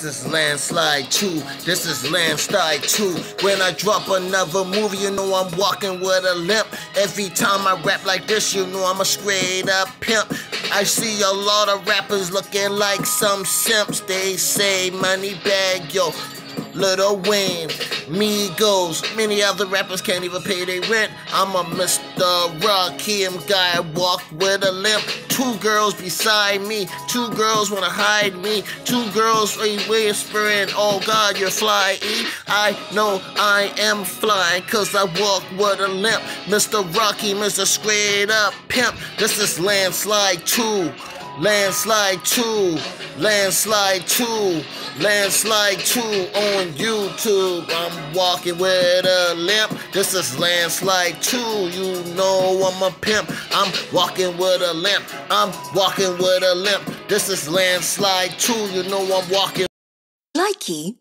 This is Landslide 2. This is Landslide 2. When I drop another movie, you know I'm walking with a limp. Every time I rap like this, you know I'm a straight up pimp. I see a lot of rappers looking like some simps. They say money bag, yo. Lil Wayne, Migos, many other rappers can't even pay their rent. I'm a Mr. Rakeem guy, walk with a limp. Two girls beside me, two girls wanna hide me. Two girls whispering, oh God, you're fly. I know I am flying, cause I walk with a limp. Mr. Rocky, Mr. Straight Up Pimp. This is Landslide 2. Landslide 2, Landslide 2, Landslide 2 on YouTube. I'm walking with a limp. This is Landslide 2. You know I'm a pimp. I'm walking with a limp. I'm walking with a limp. This is Landslide 2. You know I'm walking. Likey